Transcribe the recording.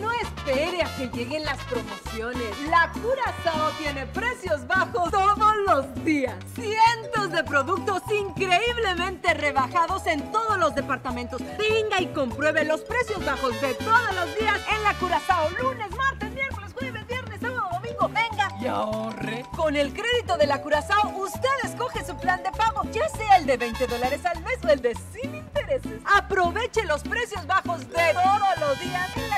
No espere a que lleguen las promociones. La Curazao tiene precios bajos todos los días. Cientos de productos increíblemente rebajados en todos los departamentos. Venga y compruebe los precios bajos de todos los días en la Curazao. Lunes, martes, miércoles, jueves, viernes, sábado, domingo. Venga y ahorre. Con el crédito de la Curazao, usted escoge su plan de pago, ya sea el de 20 dólares al mes o el de sin intereses. Aproveche los precios bajos de todos los días.